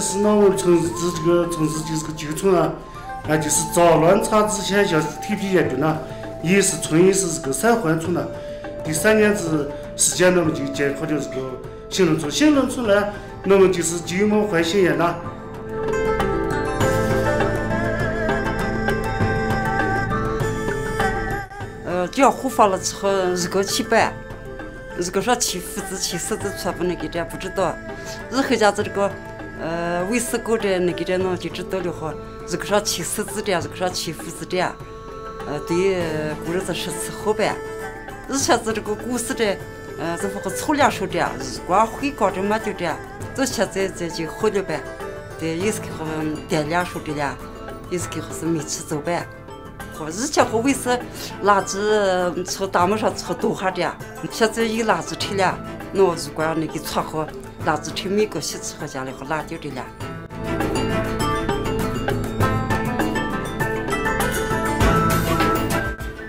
是呢，我们城市这个城市就是个旧村啊，啊，就是杂乱差之前像铁皮严重了，也是村也是这个散换村了。第三年子时间，那么就建好了这个新农村。新农村呢，那么就是旧貌换新颜了。呃，只要火发了之后，日过起板。如果说起胡子、起虱子，全部能给这不知道。日后家子这个呃卫生搞的那个点喏就知道了哈。如果说起虱子的，如果说起胡子的，呃，对古日子是伺候呗。日下子这个古时的，呃，这不和粗粮说的，日光会搞这么久的，这现在这就好了呗。对，也是给和爹粮说的了，也是给和是没吃走呗。和以前和卫生垃圾从大门上从多哈的，现在有垃圾车了，那如果那个穿好垃圾车每个洗车回家里和拉掉的了。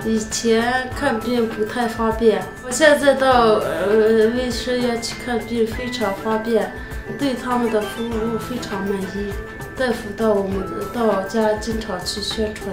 以前看病不太方便，我现在到呃卫生院去看病非常方便，对他们的服务非常满意。大夫到我们到家经常去宣传。